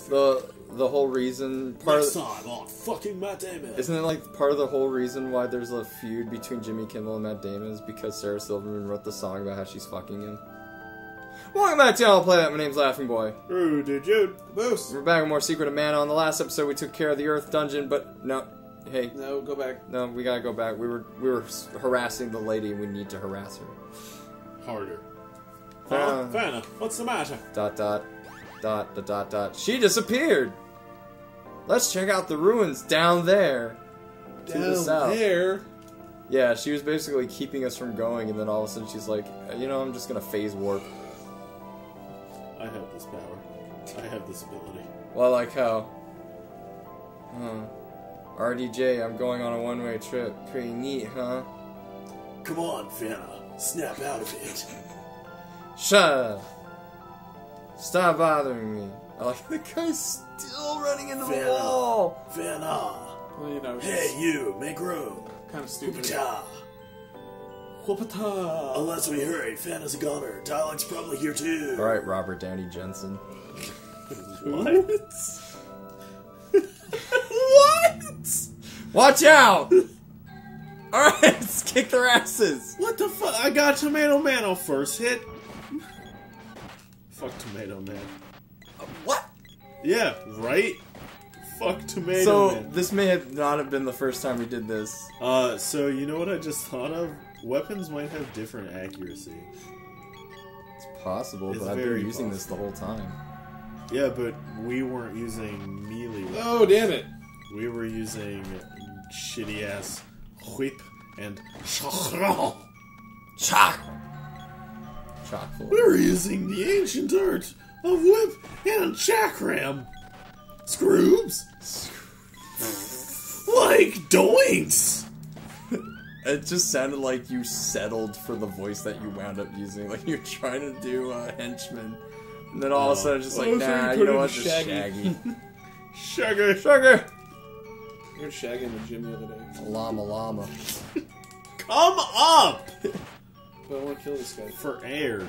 the the whole reason part Next of, time on fucking Matt Damon. isn't it like part of the whole reason why there's a feud between Jimmy Kimmel and Matt Damon is because Sarah Silverman wrote the song about how she's fucking him. Welcome back to Y'all Play That. My name's Laughing Boy. Ooh, dude, dude. Boost. We're back with more Secret of Mana. On the last episode, we took care of the Earth Dungeon, but no, hey, No, go back. no, we gotta go back. We were we were harassing the lady. We need to harass her. Harder. Uh. Vanna, what's the matter? Dot dot dot dot dot dot. She disappeared. Let's check out the ruins down there. To the Down south. there. Yeah, she was basically keeping us from going, and then all of a sudden she's like, you know, I'm just gonna phase warp. I have this power. I have this ability. Well, I like how. Huh. RDJ, I'm going on a one way trip. Pretty neat, huh? Come on, Vanna. Snap out of it. Shut up. Stop bothering me. I like the guy's still running into the Vanna. wall. Vanna. Well, you know, Hey, you. Make room. kind of stupid. Whoopata. Whoopata. Unless we hurry, Vanna's a goner. Dyluck's probably here too. Alright, Robert Downey Jensen. What? What? Watch out! Alright, let's kick their asses. What the fuck? I got Tomato Man on first hit. Fuck Tomato Man. What? Yeah, right? Fuck Tomato So, Man. this may have not have been the first time we did this. Uh, so you know what I just thought of? Weapons might have different accuracy. It's possible, It's but I've been very using this the whole time. Yeah, but we weren't using melee weapons. Oh, damn it. We were using shitty ass whip and chakra. Chock! Chock full. We're using the ancient art of whip and chakram. Scroobs? like doinks! It just sounded like you settled for the voice that you wound up using. Like you're trying to do a henchman. And then all of a oh. sudden, just oh, like, Oh, nah, you know in what? Just Shaggy. Shaggy. Sugar. Sugar! I heard Shaggy in the gym the other day. Llama llama. Come up! But I want to kill this guy. For air.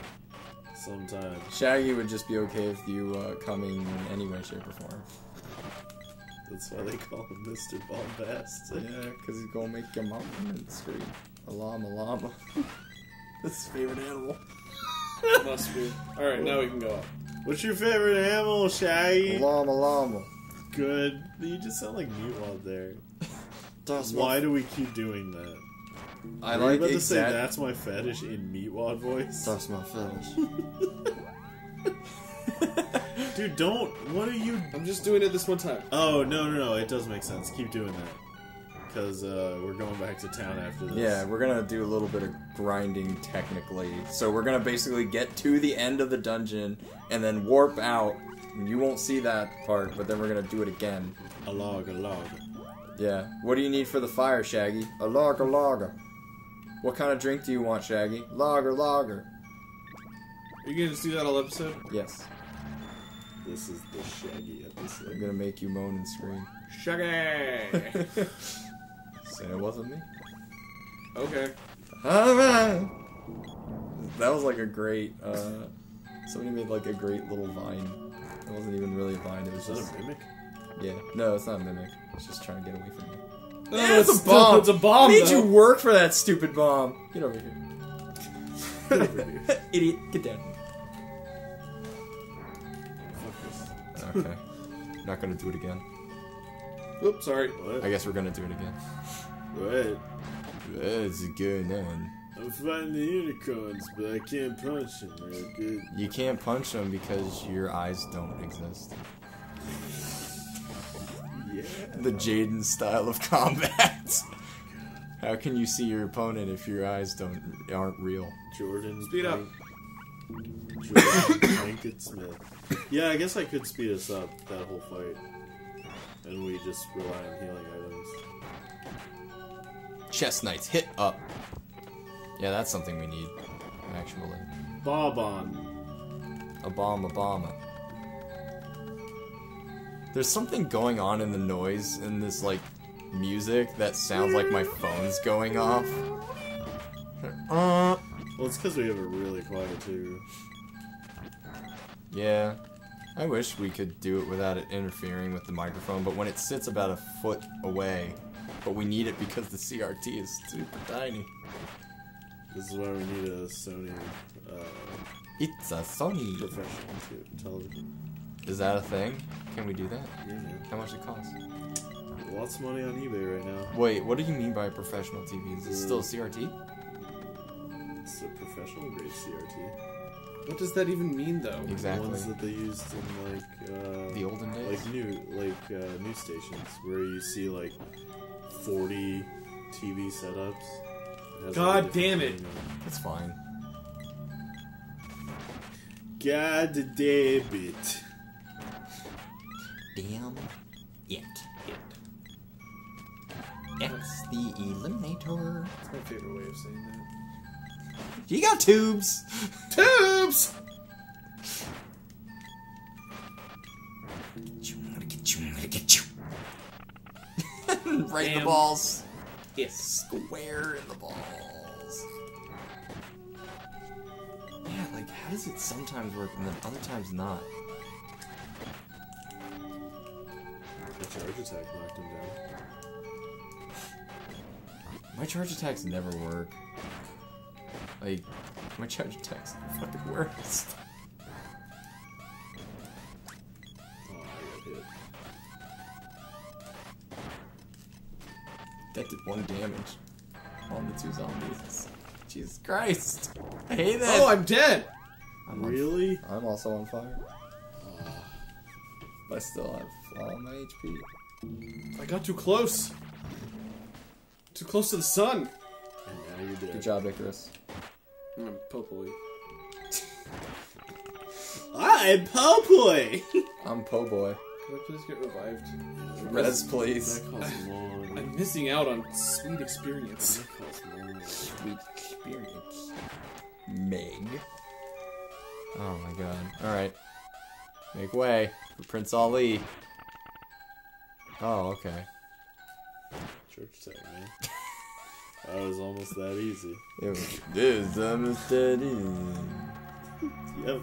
Sometimes. Shaggy would just be okay with you uh, coming in any way, shape, or form. That's why they call him Mr. Bombast. Yeah, because he's gonna make your mom scream. A llama llama. That's his favorite animal. Must be. Alright, now we can go up. What's your favorite animal, Shaggy? Llama llama. Good. You just sound like Meatwad there. That's Why do we keep doing that? I Were you like about to say that's my fetish in Meatwad voice? That's my fetish. Dude, don't. What are you? I'm just doing it this one time. Oh no no no! It does make sense. Keep doing that. Because uh, we're going back to town after this. Yeah, we're gonna do a little bit of grinding technically. So we're gonna basically get to the end of the dungeon and then warp out. You won't see that part, but then we're gonna do it again. A log, a log. Yeah. What do you need for the fire, Shaggy? A log, a lager. What kind of drink do you want, Shaggy? Lager lager. Are you going to just do that all episode? Yes. This is the Shaggy episode. I'm gonna make you moan and scream. Shaggy! Say it wasn't me. okay. Alright. That was like a great uh somebody made like a great little vine. It wasn't even really a vine, it was Is that just a mimic? Yeah. No, it's not a mimic. It's just trying to get away from you. No, Yeah, it's, it's a bomb. It's a bomb. Made though. you work for that stupid bomb. Get over here. Get over here. Idiot. Get down. Fuck Okay. Not gonna do it again. Oops, sorry. What? I guess we're gonna do it again. What? What's going on? I'm fighting the unicorns, but I can't punch them real good. You can't punch them because your eyes don't exist. Yeah. The Jaden style of combat. How can you see your opponent if your eyes don't aren't real? Jordan. Speed up. Jordan Plunkett Smith. Yeah, I guess I could speed us up that whole fight. And we just rely on healing items. Chest knights hit up. Yeah, that's something we need. Actually, Bob-on. a bomb, a bomb. There's something going on in the noise in this like music that sounds like my phone's going off. Uh, Well, it's because we have it really quiet, too. yeah. I wish we could do it without it interfering with the microphone, but when it sits about a foot away, but we need it because the CRT is super tiny. This is why we need a Sony uh, It's a Sony. professional television. Is that a thing? Can we do that? Yeah, man. How much it cost? Lots of money on eBay right now. Wait, what do you mean by a professional TV? Is it still a CRT? It's a professional grade CRT. What does that even mean, though? Exactly. The ones that they used in like uh, The olden days? like new like uh, news stations where you see like 40 TV setups. God damn it. thing It's fine. God damn it. Damn it. It's the Eliminator. That's my favorite way of saying that. You got tubes! Tubes! I'm gonna get you, I'm gonna get you. right in the balls. Yes. Square in the balls. Yeah, like, how does it sometimes work and then other times not? Charge attack knocked him down. My charge attacks never work. Like, my charge attacks are fucking worst. Oh, I got hit. That did one damage on the two zombies. Jesus Christ. I hate that! Oh, I'm dead! I'm Really? I'm also on fire. But I still have all my HP. I got too close. Too close to the sun. And now you're dead. Good job, Icarus. I'm Popoli. I'm Popoi! I'm Po Boy. Can I please get revived? Res, please. That long. I'm missing out on sweet experience. That long. Sweet experience. Meg. Oh my god. Alright. Make way for Prince Ali. Oh, okay. Church attack, man. That was almost that easy. It was this almost that easy. Yep.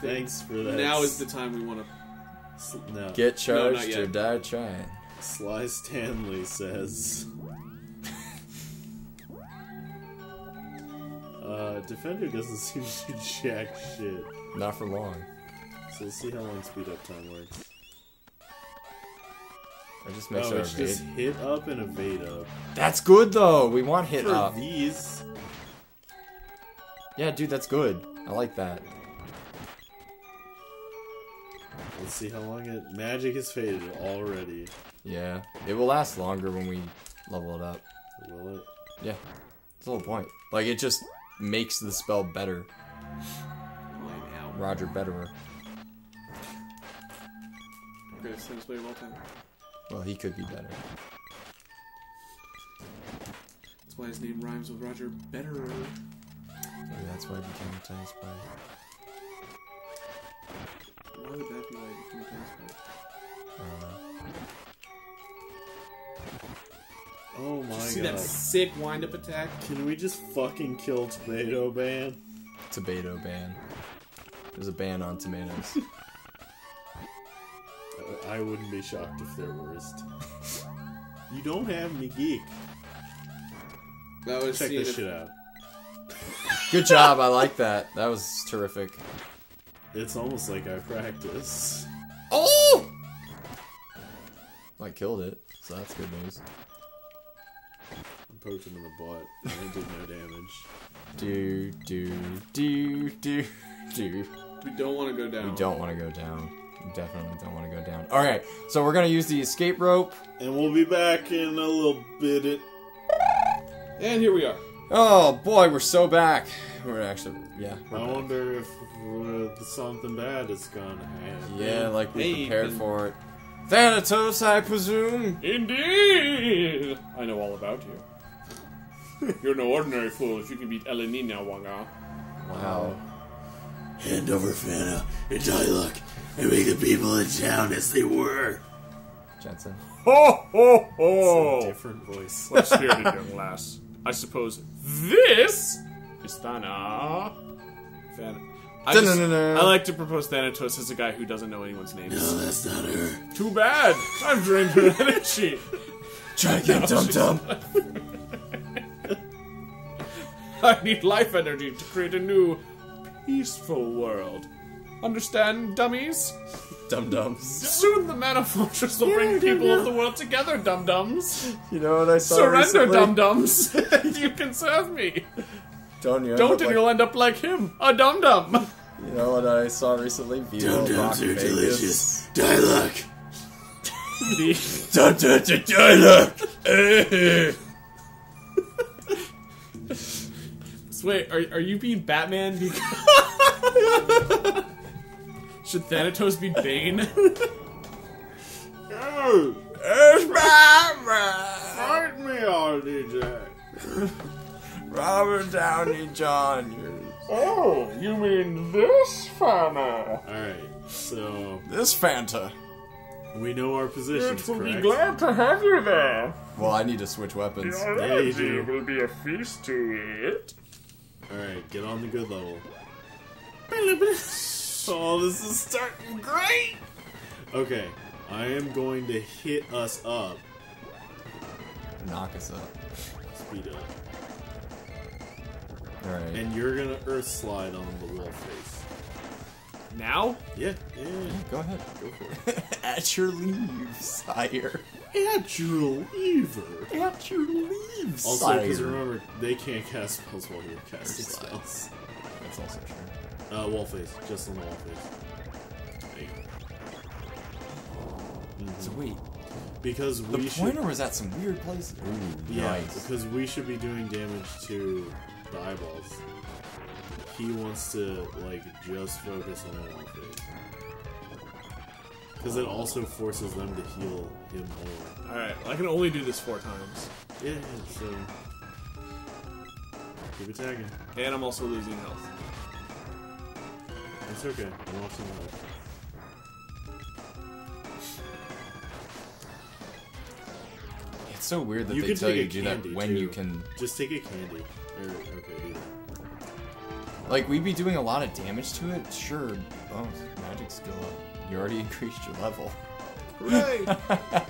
Thanks for that. Now is the time we want to. No. Get charged yet. or die trying. Sly Stanley says. Uh, Defender doesn't seem to do jack shit. Not for long. So let's see how long speed up time works. I just make oh, sure it's just evade. hit up and evade up. That's good though. We want hit For up. these, Yeah, dude, that's good. I like that. let's see how long it. Magic is faded already. Yeah, it will last longer when we level it up. Will it? Yeah, that's the whole point. Like it just makes the spell better. Roger Betterer. Greatest tennis player of all time. Well, he could be better. That's why his name rhymes with Roger Betterer. Maybe that's why he became a tennis player. Why would that be why he became a tennis player? Uh, Oh my See god. that sick wind-up attack? Can we just fucking kill Tomato Man? tomato ban. There's a ban on tomatoes. I- I wouldn't be shocked if they're worst. you don't have me geek. That was Check this if- shit out. Good job. I like that. That was terrific. It's almost like I practice. Oh! I killed it, so that's good news. I poked him in the butt, and it did no damage. Do do do do do. We don't want to go down. We don't want to go down. We definitely don't want to go down. All right, so we're gonna use the escape rope. And we'll be back in a little bit. It And here we are. Oh boy, we're so back. We're actually, yeah. we're I back. wonder if uh, something bad is gonna happen. Yeah, like we Hey, prepared then- for it. Thanatos, I presume. Indeed! I know all about you. You're no ordinary fool if you can beat Elenina, Wanga. Wow. Hand over Fana and Dyluck and make the people in town as they were. Jensen. Ho ho It's a ho! different voice. What a spirited young lass. I suppose this is Thana. Fan. I, just-. I like to propose Thanatos as a guy who doesn't know anyone's name. No, that's not her. Too bad. I've drained her energy. Try again, Dum Dum. I need life energy to create a new, peaceful world. Understand, dummies? Dum Dums. Soon the Mana Fortress will bring people of the world together, dum dums. You know what I saw Surrender, recently? dum dums. you can serve me. Don't you? Don't, and like- you'll end up like him, a dum dum. You know what I saw recently? Viva Dum dums are Vegas. delicious. Dialogue. Dun dun dun dun dun. Wait, are, are you being Batman? Because... Should Thanatos be Bane? It's Batman! Fight me, RDJ. Robert Downey Jr. oh, you mean this Fana? Alright, so This Fanta. we know our positions, It will correct? Be glad to have you there. Well, I need to switch weapons. Yeah, you do. will be a feast to it. Alright, get on the good level. Oh, this is starting great! Okay, I am going to hit us up. Knock us up. Speed up. Alright. And you're gonna earth slide on the wall face. Now? Yeah, yeah, yeah. Go ahead. Go for it. At your leave, sire. At your lever. At your leave, Also, because remember, they can't cast spells while you're casting Slide. spells. That's also true. Uh, wall face. Just on the wall face. There you go. So wait, Because the we should... pointer was at some weird places. Ooh, Yeah, nice. because we should be doing damage to the eyeballs. He wants to, like, just focus on the wall face. Because it also forces them to heal him more. Alright, I can only do this four times. Yeah, yeah, so... Keep attacking. And I'm also losing health. It's okay. I'm watching that. It's so weird that You they tell you to do that when too. you can. Just take a candy. Or, okay, do that. Like, we'd be doing a lot of damage to it, sure. Oh, magic skill up. You already increased your level. Hooray!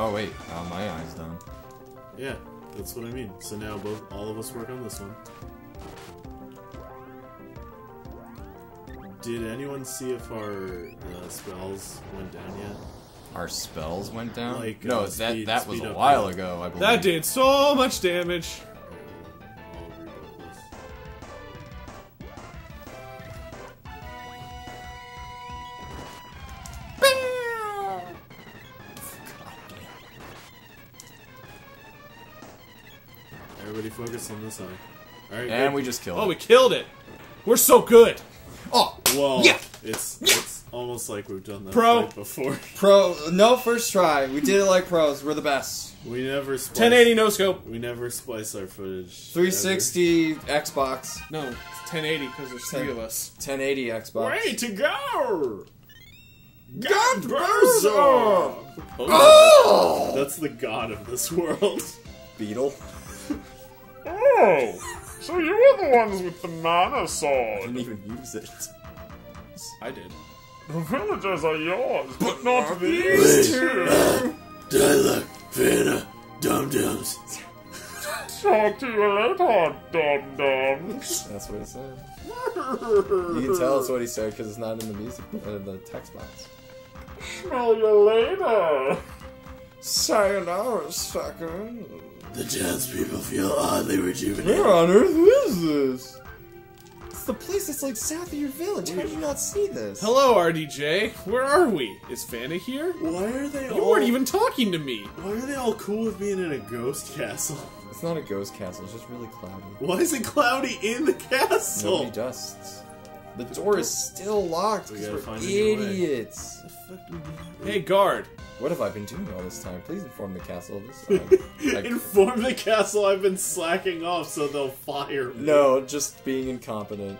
Oh, wait. Oh, my eye's done. yeah, that's what I mean. So now both all of us work on this one. Did anyone see if our uh, spells went down yet? Our spells went down? Like, no, uh, that, speed- that was a while health. ago, I believe. That did so much damage. Focus on this eye. Alright, And good. we just killed Oh, it. we killed it. We're so good. Oh, Well, Yeah. it's it's almost like we've done that Pro. fight before. pro. No first try. We did it like pros. We're the best. We never splice, 1080 no scope. We never splice our footage. 360 Xbox. No, it's 1080 because there's three of us. 1080 Xbox. Way to go! God Oh! That's the god of this world. Beetle. Oh, so you were the ones with the mana sword. Didn't even use it. I did. The villagers are yours, but not these two. Dyluck, Vanna, dum dums. Talk to you later, dum dums. That's what he said. You can tell us what he said because it's not in the music, uh, the text box. Smell you later. Sayonara, sucker. The townspeople feel oddly rejuvenated. Where on earth is this? It's the place that's like south of your village. How did you not see this? Hello, RDJ. Where are we? Is Vanna here? Why are they You all? weren't even talking to me. Why are they all cool with being in a ghost castle? It's not a ghost castle. It's just really cloudy. Why is it cloudy in the castle? Nobody dusts. The door is still locked We because gotta we're find a new way. idiots. Hey, guard. What have I been doing all this time? Please inform the castle of this. time. Like, Inform the castle I've been slacking off so they'll fire me. no, just being incompetent.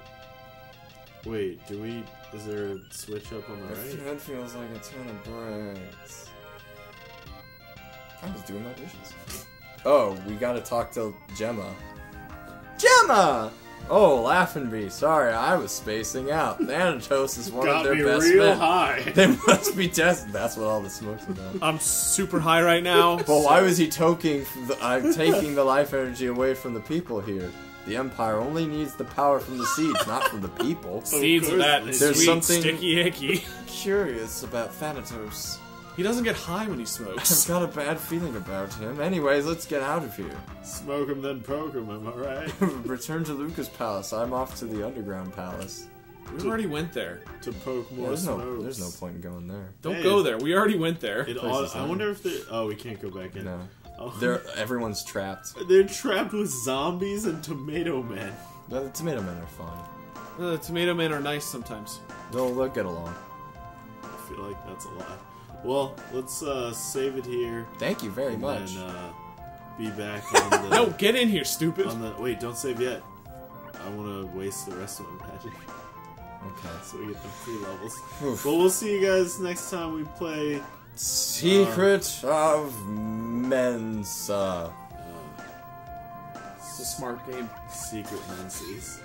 Wait, do we. Is there a switch up on the My right? head feels like a ton of bricks. I was doing my dishes. Oh, we gotta talk to Jema. Jema! Oh, Laughing Bee. Sorry, I was spacing out. Thanatos is one Got of their me best real men. high. They must be tested. That's what all the smoke's about. I'm super high right now. But why was he toking? The, I'm taking the life energy away from the people here. The Empire only needs the power from the seeds, not from the people. Seeds of that There's sweet, something- sticky icky. Curious about Thanatos. He doesn't get high when he smokes. I've got a bad feeling about him. Anyways, let's get out of here. Smoke him, then poke him. Am I right? Return to Lucas Palace. I'm off to the Underground Palace. We already went there. to poke more there's no, there's no point in going there. Don't Hey. go there. We already went there. It all, I wonder if they. Oh, we can't go back in. No, Oh. they're everyone's trapped. They're trapped with zombies and tomato men. The tomato men are fine. The tomato men are nice sometimes. They'll, they'll get along. I feel like that's a lot. Well, let's uh, save it here Thank you very and much. then uh, be back on the. No, get in here, stupid. On the wait, don't save yet. I want to waste the rest of my magic Okay. so we get the free levels. Oof. But we'll see you guys next time we play. Secret of Mensa. It's a smart game. Secret Menses.